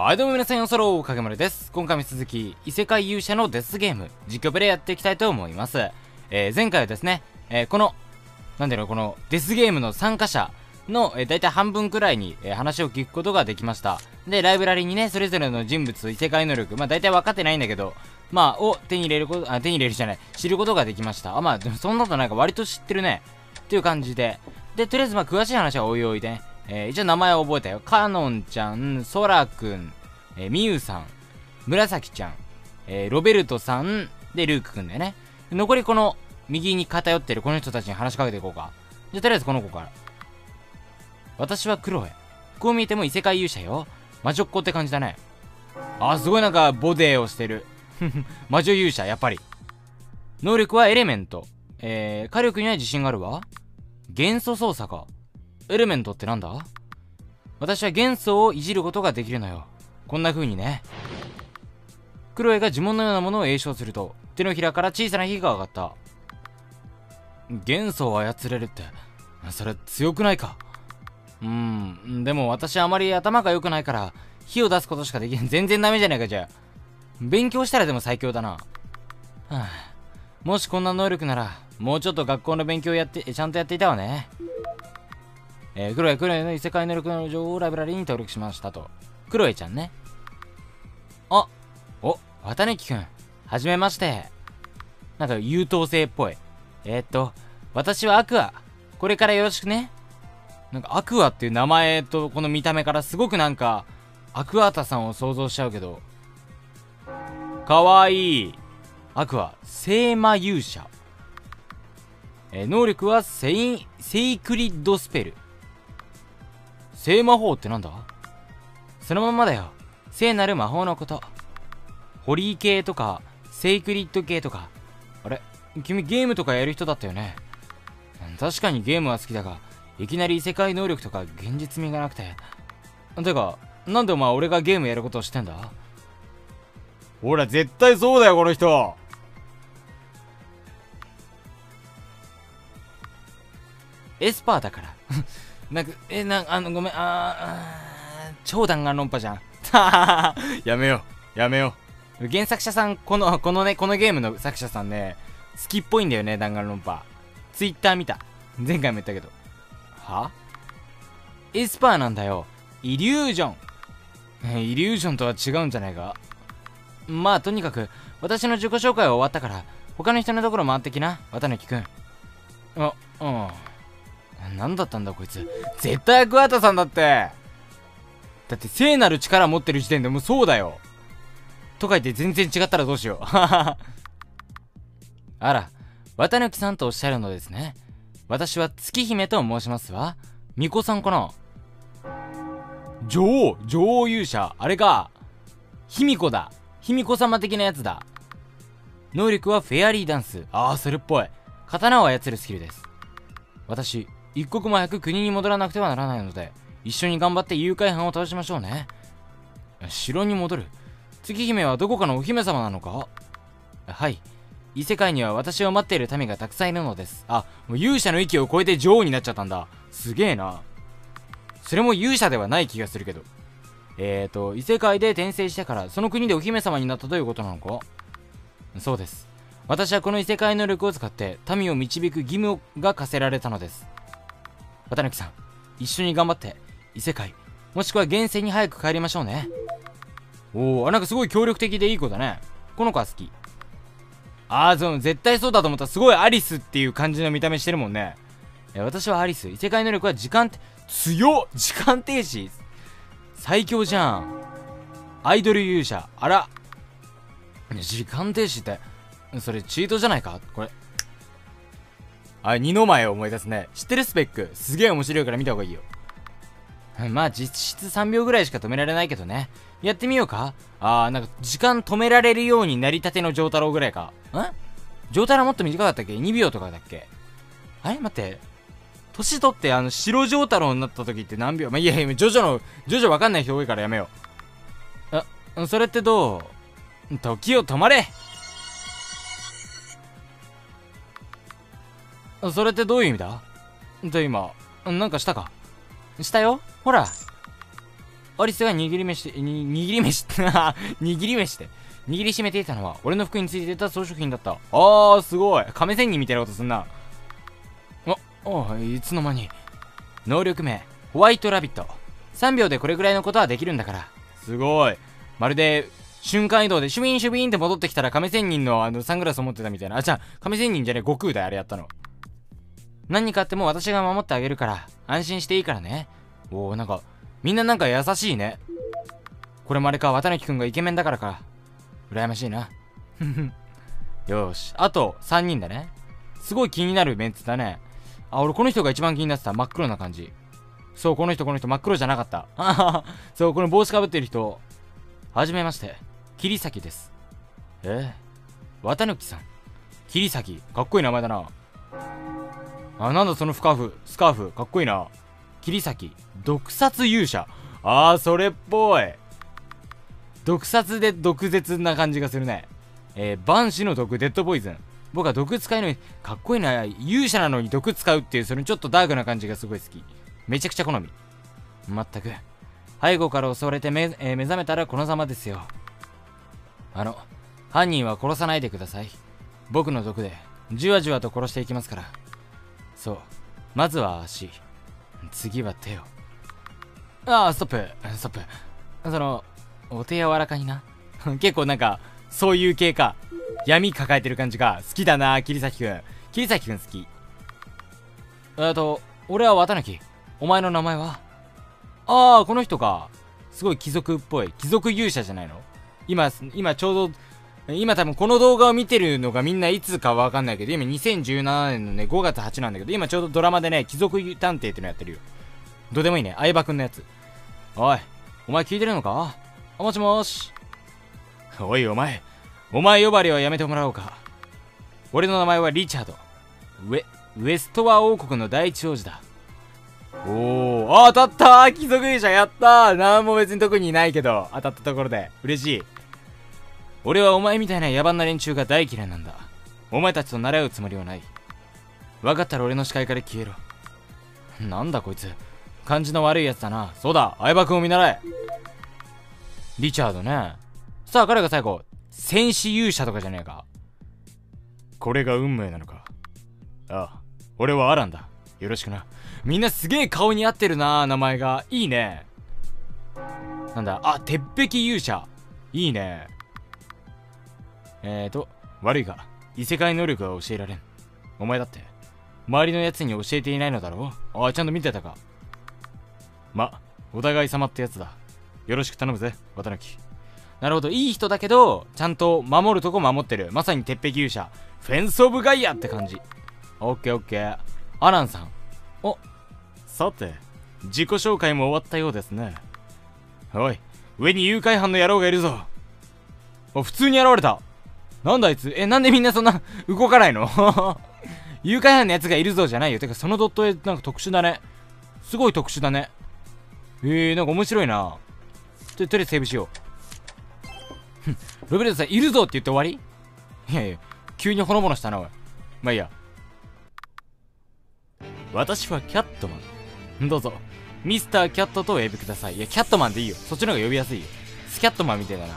はいどうも皆さんよそろかげまるです。今回も続き異世界勇者のデスゲーム実況プレイやっていきたいと思います。えー、前回はですね、えー、このなんだろうこのデスゲームの参加者の、えー、大体半分くらいに、えー、話を聞くことができました。でライブラリにねそれぞれの人物異世界能力まあ大体分かってないんだけどまあを手に入れることあ手に入れるじゃない知ることができました。あまあそんなことないか割と知ってるね。っていう感じで。でとりあえずまあ詳しい話はおいおいで、ね、えー、一応名前を覚えたよ。かのんちゃんそらくんえー、みゆさん紫ちゃん、えー、ロベルトさんでルークくんだよね。残りこの右に偏ってるこの人たちに話しかけていこうか。じゃとりあえずこの子から。私はクロエこう見えても異世界勇者よ。魔女っ子って感じだね。あすごいなんかボデーをしてる。魔女勇者やっぱり。能力はエレメント。えー、火力には自信があるわ。元素操作か。エレメントってなんだ？私は元素をいじることができるのよ。こんな風にね。クロエが呪文のようなものを詠唱すると手のひらから小さな火が上がった。元素を操れるってそれ強くないか？うんでも私あまり頭が良くないから火を出すことしかできん。全然ダメじゃないかじゃあ。勉強したらでも最強だな、はあ、もしこんな能力ならもうちょっと学校の勉強やってちゃんとやっていたわね。えー、クロエクロエの異世界能力の女王ライブラリに登録しましたと。クロエちゃんね。あお綿貫くん。はじめまして。なんか優等生っぽい。えー、っと私はアクア。これからよろしくね。なんかアクアっていう名前とこの見た目からすごくなんかアクアータさんを想像しちゃうけど。かわいい。アクア聖魔勇者。えー、能力はセインセイクリッドスペル。聖魔法ってなんだ？そのまんまだよ。聖なる魔法のこと。ホリー系とかセイクリッド系とか。あれ？君ゲームとかやる人だったよね？確かにゲームは好きだがいきなり異世界能力とか現実味がなくて。てかなんでお前俺がゲームやることを知ってんだ？ほら絶対そうだよこの人。エスパーだからなんかえなあのごめんああ超弾丸論破じゃん。やめよう。やめよう。原作者さんこのこのねこのゲームの作者さんね好きっぽいんだよね弾丸論破。ツイッター見た。前回も言ったけど。は？エスパーなんだよ。イリュージョン。イリュージョンとは違うんじゃないか？まあとにかく私の自己紹介は終わったから他の人のところ回ってきな。綿貫くん。あうん何だったんだこいつ。絶対アクアータさんだって。だって聖なる力持ってる時点でもうそうだよ。とか言って全然違ったらどうしよう。あら綿貫さんとおっしゃるのですね。私は月姫と申しますわ。巫女さんかな。女王女王勇者。あれか卑弥呼だ。卑弥呼様的なやつだ。能力はフェアリーダンス。ああそれっぽい。刀を操るスキルです。私一刻も早く国に戻らなくてはならないので一緒に頑張って誘拐犯を倒しましょうね。城に戻る。月姫はどこかのお姫様なのか？はい。異世界には私を待っている民がたくさんいるのです。あもう勇者の域を超えて女王になっちゃったんだ。すげえな。それも勇者ではない気がするけど。えーと異世界で転生してからその国でお姫様になったということなのか？そうです。私はこの異世界能力を使って民を導く義務が課せられたのです。綿貫さん一緒に頑張って異世界もしくは現世に早く帰りましょうね。おおなんかすごい協力的でいい子だね。この子は好き。ああそう絶対そうだと思ったすごいアリスっていう感じの見た目してるもんね。え私はアリス。異世界能力は時間って強っ。時間停止。最強じゃん。アイドル勇者。あら。時間停止ってそれチートじゃないか？これ。あ二の前を思い出すね。知ってるスペック。すげえ面白いから見た方がいいよ。まあ実質3秒ぐらいしか止められないけどね。やってみようか。あーなんか時間止められるようになりたての丈太郎ぐらいか。ん丈太郎もっと短かったっけ ?2 秒とかだっけ？あれ？待って。年取ってあの白丈太郎になった時って何秒？まあいやいやジョジョのジョジョわかんない人多いからやめよう。あそれってどう？時を止まれ。それってどういう意味だ？って今なんかしたか？したよ。ほら。アリスが握り飯に握り飯って 握り飯って。握りしめていたのは俺の服についてた装飾品だった。あーすごい。亀仙人みたいなことすんな。ああいつの間に。能力名ホワイトラビット。3秒でこれぐらいのことはできるんだから。すごい。まるで瞬間移動でシュビンシュビンって戻ってきたら亀仙人のあのサングラスを持ってたみたいな。あじゃあ亀仙人じゃねえ悟空だよあれやったの。何かあっても私が守ってあげるから安心していいからね。おおなんかみんななんか優しいね。これもあれか綿貫くんがイケメンだからか。羨ましいな。よし。あと3人だね。すごい気になるメンツだね。あ俺この人が一番気になってた。真っ黒な感じ。そうこの人この人真っ黒じゃなかった。そうこの帽子かぶってる人。はじめまして。桐崎です。え綿貫さん。桐崎かっこいい名前だな。あなんだそのスカーフスカーフかっこいいな。桐崎毒殺勇者。あーそれっぽい。毒殺で毒舌な感じがするね。えー、万死の毒デッドポイズ。ン僕は毒使いのにかっこいいな勇者なのに毒使うっていうそのちょっとダークな感じがすごい好き。めちゃくちゃ好み。まったく。背後から襲われて目,、えー、目覚めたらこのざまですよ。あの犯人は殺さないでください。僕の毒でじわじわと殺していきますから。そう。まずは足。次は手を。ああストップ。ストップ。そのお手柔らかにな。結構なんかそういう系か。闇抱えてる感じが好きだな桐崎くん桐崎くん好き。えっと俺は綿貫。お前の名前は？ああこの人か。すごい貴族っぽい。貴族勇者じゃないの？今今ちょうど今多分この動画を見てるのがみんないつかわかんないけど今2017年のね5月8なんだけど今ちょうどドラマでね貴族探偵ってのやってるよ。どうでもいいね。相葉くんのやつ。おいお前聞いてるのか？あもしもし。おいお前。お前呼ばれはやめてもらおうか。俺の名前はリチャード。ウェウエストワ王国の第一王子だ。おおあ当たった貴族勇者やったなんも別に特にないけど当たったところで。嬉しい。俺はお前みたいな野蛮な連中が大嫌いなんだ。お前たちと習うつもりはない。分かったら俺の視界から消えろ。なんだこいつ。感じの悪いやつだな。そうだ相葉君を見習え。リチャードね。さあ彼が最後戦士勇者とかじゃねえか。これが運命なのか。ああ俺はアランだ。よろしくな。みんなすげえ顔に合ってるな名前が。いいね。なんだあ鉄壁勇者。いいね。えーと悪いが異世界能力は教えられん。お前だって周りのやつに教えていないのだろう？ああちゃんと見てたか？まお互い様ってやつだ。よろしく頼むぜ綿貫。なるほどいい人だけどちゃんと守るとこ守ってる。まさに鉄壁勇者。フェンスオブガイアって感じ。オッケーオッケー。アランさん。おさて自己紹介も終わったようですね。おい上に誘拐犯の野郎がいるぞ。お普通に現れた。なんだあいつ？えなんでみんなそんな 動かないの？誘拐犯のやつがいるぞじゃないよ。てかそのドット絵なんか特殊だね。すごい特殊だね。えー、なんか面白いな。ととりあえずセーブしよう。ロベルトさんいるぞって言って終わり？いやいや急にほのぼのしたなおい。まあいいや。私はキャットマン。どうぞ。ミスターキャットとお呼びください。いやキャットマンでいいよ。そっちの方が呼びやすいよ。スキャットマンみたいだな。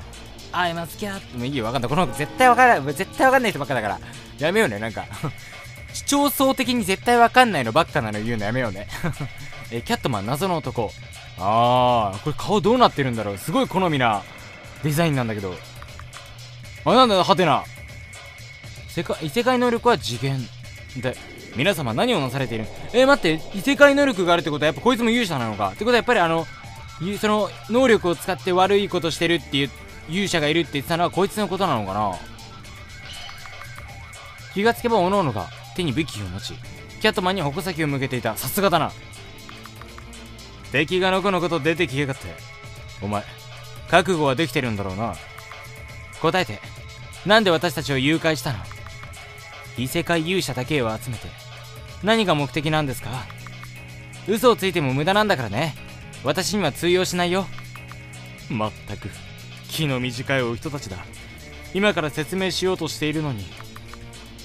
あいますキャットもいいよ。わかんない。この絶対わかん。ない絶対わかんない人ばっかだから。やめようねなんか。視聴層的に絶対わかんないのばっかなの言うのやめようね。えキャットマン謎の男。あーこれ顔どうなってるんだろう。すごい好みなデザインなんだけど。あなんだハテナ。世界異世界能力は次元。で皆様何をなされている？えー、待って異世界能力があるってことはやっぱこいつも勇者なのか？ってことはやっぱりあのその能力を使って悪いことしてるっていう勇者がいるって言ってたのはこいつのことなのかな？気がつけば各々が手に武器を持ちキャットマンに矛先を向けていた。さすがだな。敵がのこのこと出てきやがって。お前覚悟はできてるんだろうな。答えてなんで私たちを誘拐したの？異世界勇者だけを集めて何が目的なんですか？嘘をついても無駄なんだからね。私には通用しないよ。まったく。気の短いお人たちだ。今から説明しようとしているのに。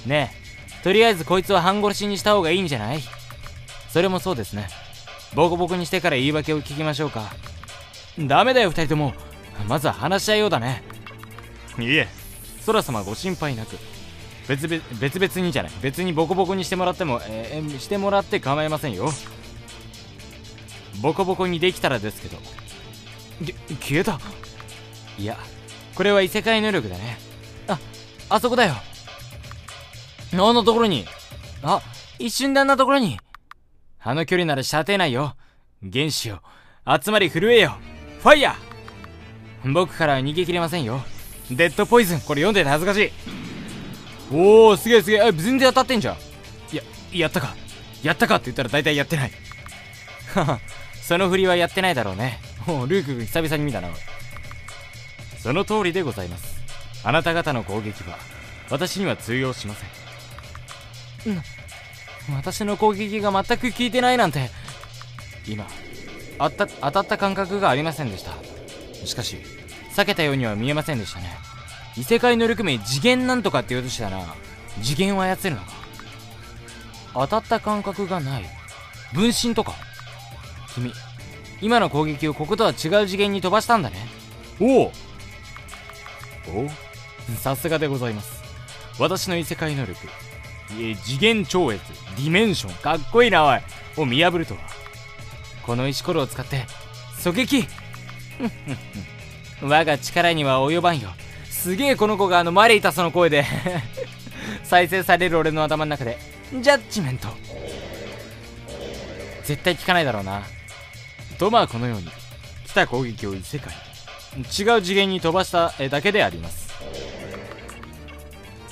ねえとりあえずこいつは半殺しにした方がいいんじゃない？それもそうですね。ボコボコにしてから言い訳を聞きましょうか。ダメだよ二人とも。まずは話し合いようだね。いえ。空様ご心配なく。別々別々にじゃない。別にボコボコにしてもらっても、えー、してもらって構いませんよ。ボコボコにできたらですけど。消えたいやこれは異世界能力だね。ああそこだよ。あのところに。あ一瞬であんなところに。あの距離なら射程内よ。原子よ。集まり震えよ。ファイヤー。僕からは逃げ切れませんよ。デッドポイズン。これ読んでて恥ずかしい。おおすげえすげえ。全然当たってんじゃん。ややったか。やったかって言ったら大体やってない。は はその振りはやってないだろうね。おおルーク久々に見たなその通りでございます。あなた方の攻撃は私には通用しません。うん私の攻撃が全く効いてないなんて今あった当たった感覚がありませんでした。しかし避けたようには見えませんでしたね。異世界能力名次元なんとかって言うとしたな。次元を操るのか。当たった感覚がない。分身とか。君今の攻撃をこことは違う次元に飛ばしたんだね。おおおさすがでございます。私の異世界能力いえ次元超越ディメンションかっこいいなおいを見破るとは。この石ころを使って狙撃。我が力には及ばんよ。すげえこの子があのマレイタスの声で 再生される俺の頭の中でジャッジメント。絶対効かないだろうな。とまあこのように来た攻撃を異世界違う次元に飛ばしただけであります。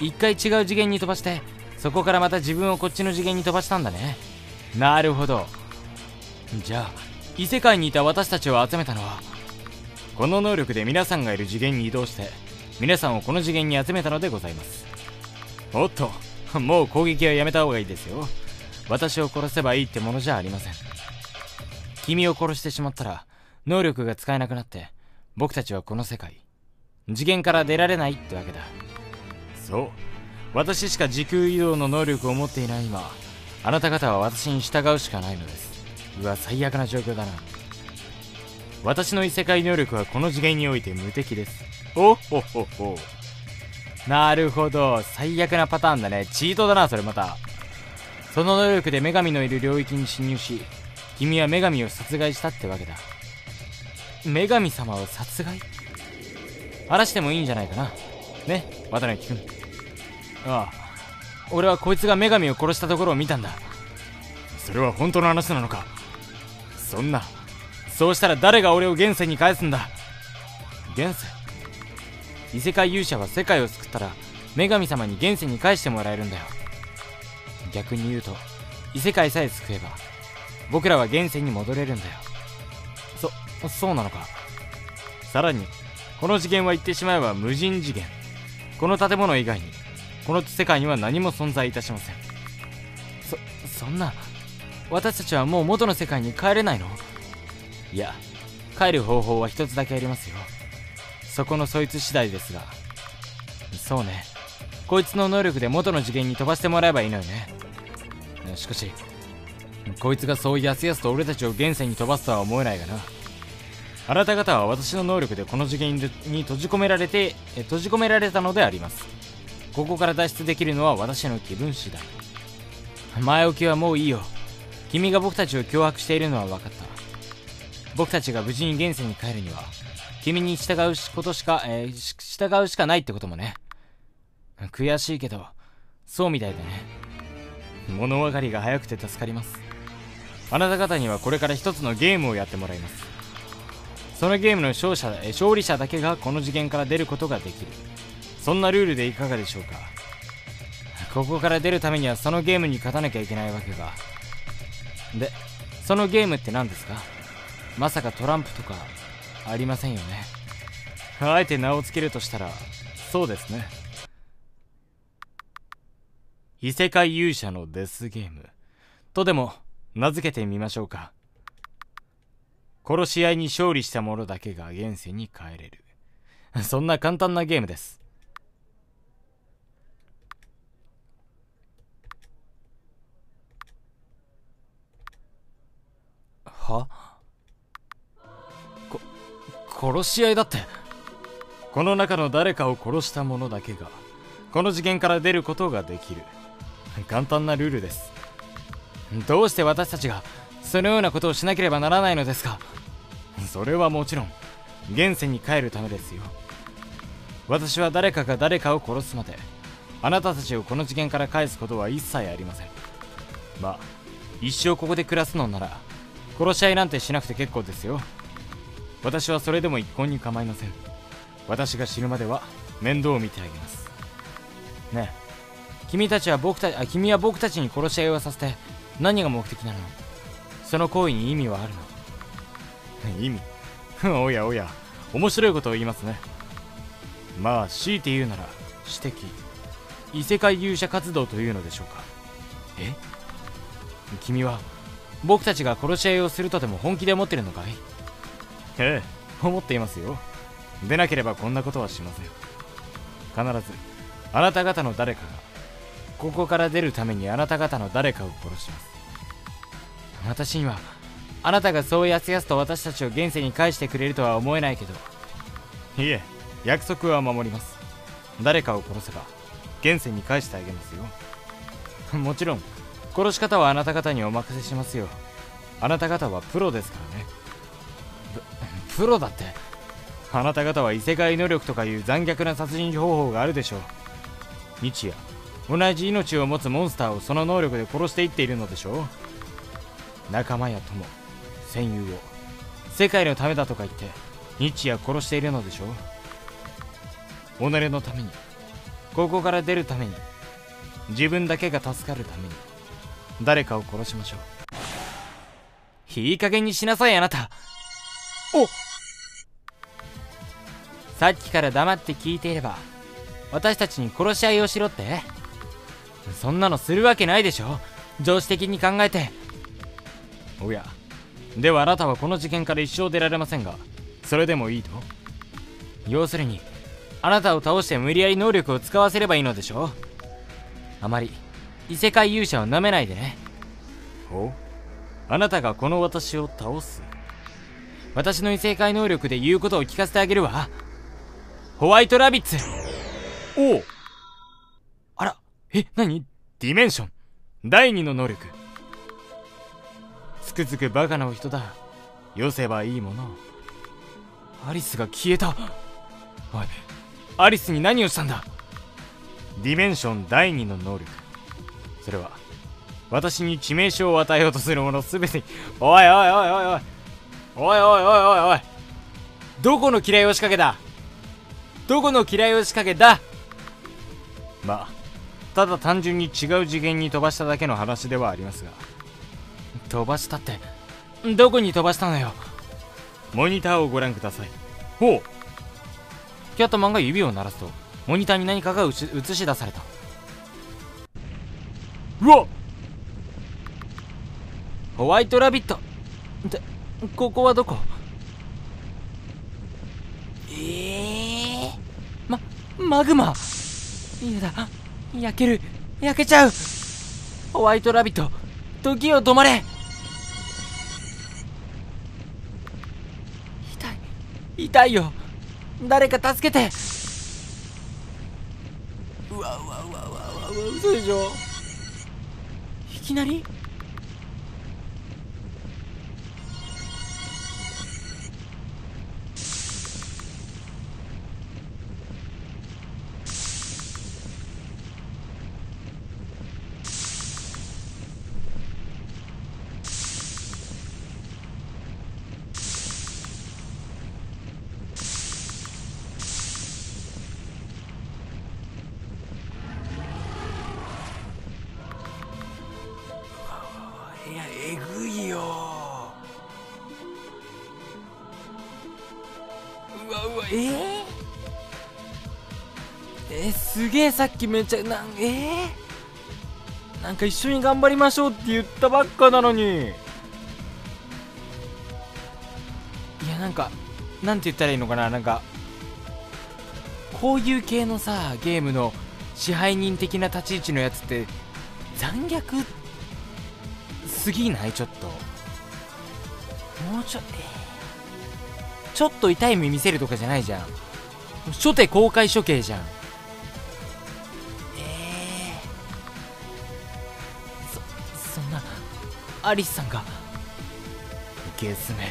一回違う次元に飛ばしてそこからまた自分をこっちの次元に飛ばしたんだね。なるほど。じゃあ異世界にいた私たちを集めたのはこの能力で皆さんがいる次元に移動して皆さんをこの次元に集めたのでございます。おっともう攻撃はやめた方がいいですよ。私を殺せばいいってものじゃありません。君を殺してしまったら能力が使えなくなって僕たちはこの世界次元から出られないってわけだ。そう。私しか時空移動の能力を持っていない今あなた方は私に従うしかないのです。うわ最悪な状況だな。私の異世界能力はこの次元において無敵です。お？ほほほ。なるほど。最悪なパターンだね。チートだなそれまた。その能力で女神のいる領域に侵入し君は女神を殺害したってわけだ女神様を殺害？荒らしてもいいんじゃないかな。ね渡辺君。ああ俺はこいつが女神を殺したところを見たんだ。それは本当の話なのか？そんなそうしたら誰が俺を現世に返すんだ？現世？異世界勇者は世界を救ったら女神様に現世に返してもらえるんだよ。逆に言うと異世界さえ救えば僕らは現世に戻れるんだよ。そうなのか。さらにこの次元は言ってしまえば無人次元。この建物以外にこの世界には何も存在いたしません。そそんな私たちはもう元の世界に帰れないの？いや帰る方法は一つだけありますよ。そこのそいつ次第ですが。そうね。こいつの能力で元の次元に飛ばしてもらえばいいのよね。しかしこいつがそうやすやすと俺たちを現世に飛ばすとは思えないがな。あなた方は私の能力でこの次元に閉じ込められて閉じ込められたのであります。ここから脱出できるのは私の気分次第。前置きはもういいよ。君が僕たちを脅迫しているのは分かった僕たちが無事に現世に帰るには君に従うことしか、えー、従うしかないってこともね。悔しいけどそうみたいだね。物分かりが早くて助かります。あなた方にはこれから一つのゲームをやってもらいます。そのゲームの勝者勝利者だけがこの次元から出ることができる。そんなルールでいかがでしょうか。ここから出るためにはそのゲームに勝たなきゃいけないわけかでそのゲームって何ですか？まさかトランプとかありませんよね。あえて名を付けるとしたらそうですね。異世界勇者のデスゲーム。とでも名付けてみましょうか。殺し合いに勝利した者だけが現世に帰れる。そんな簡単なゲームです。は？こ殺し合いだって。この中の誰かを殺した者だけがこの次元から出ることができる。簡単なルールです。どうして私たちがそのようなことをしなければならないのですか？それはもちろん現世に帰るためですよ。私は誰かが誰かを殺すまであなたたちをこの次元から返すことは一切ありません。まあ一生ここで暮らすのなら殺し合いなんてしなくて結構ですよ。私はそれでも一向に構いません。私が死ぬまでは面倒を見てあげます。ねえ君たちは僕たちあ君は僕たちに殺し合いをさせて何が目的なの？その行為に意味はあるの？意味？おやおや面白いことを言いますね。まあ強いて言うなら指摘。異世界勇者活動というのでしょうか。え？君は僕たちが殺し合いをするとでも本気で思ってるのかい？ええ。思っていますよ。でなければこんなことはしません。必ずあなた方の誰かがここから出るためにあなた方の誰かを殺します私にはあなたがそうやすやすと私たちを現世に返してくれるとは思えないけど。いえ約束は守ります。誰かを殺せば現世に返してあげますよ。もちろん殺し方はあなた方にお任せしますよ。あなた方はプロですからね。プロだって。あなた方は異世界能力とかいう残虐な殺人方法があるでしょう。日夜同じ命を持つモンスターをその能力で殺していっているのでしょう仲間や友戦友を世界のためだとか言って日夜殺しているのでしょう。己のためにここから出るために自分だけが助かるために誰かを殺しましょう。いい加減にしなさいあなた。おさっきから黙って聞いていれば私たちに殺し合いをしろって。そんなのするわけないでしょ常識的に考えて。おや。ではあなたはこの事件から一生出られませんがそれでもいいと？要するにあなたを倒して無理やり能力を使わせればいいのでしょあまり異世界勇者をなめないでね。ほう？あなたがこの私を倒す？私の異世界能力で言うことを聞かせてあげるわ。ホワイトラビッツ。おおあらえ何？ディメンション。第二の能力つくづくバカなお人だ。よせばいいもの。アリスが消えた。おいアリスに何をしたんだ？ディメンション第二の能力。それは私に致命傷を与えようとするもの全てに。おいおいおいおいおい。おいおいおいおいおい。どこの嫌いを仕掛けたどこの嫌いを仕掛けたまあただ単純に違う次元に飛ばしただけの話ではありますが飛ばしたって。どこに飛ばしたのよ。モニターをご覧ください。ほう。キャットマンが指を鳴らすとモニターに何かが映し出された。うわホワイトラビット。ってここはどこ？ええー、まマグマ。やだ。焼ける。焼けちゃう。ホワイトラビット。時を止まれ痛い痛いよ。誰か助けて。うわうわうわうわうわ嘘でしょいきなり？すげえさっきめっちゃなんえー、なんか一緒に頑張りましょうって言ったばっかなのに。いやなんかなんて言ったらいいのかな？なんかこういう系のさゲームの支配人的な立ち位置のやつって残虐すぎない？ちょっと。もうちょえちょっと痛い目見せるとかじゃないじゃん。初手公開処刑じゃん。アリスさんが。ゲスめ。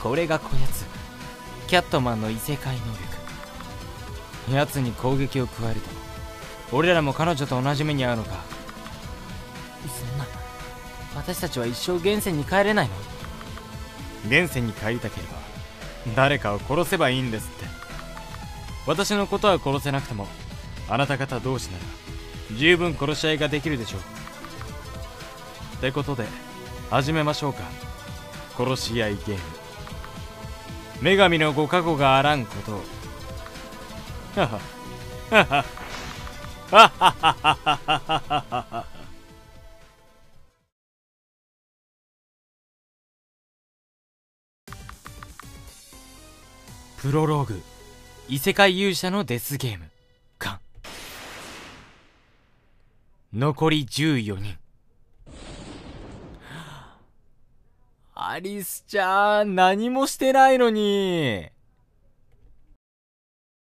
これがこやつ。キャットマンの異世界能力。奴に攻撃を加えると。俺らも彼女と同じ目に遭うのか。そんな。私たちは一生現世に帰れないの？現世に帰りたければ誰かを殺せばいいんですって。私のことは殺せなくてもあなた方同士なら十分殺し合いができるでしょう。ってことで始めましょうか。殺し合いゲーム女神のご加護があらんこと。をはははははははははプロローグ。異世界勇者のデスゲーム。残り14人。アリスちゃん何もしてないのに。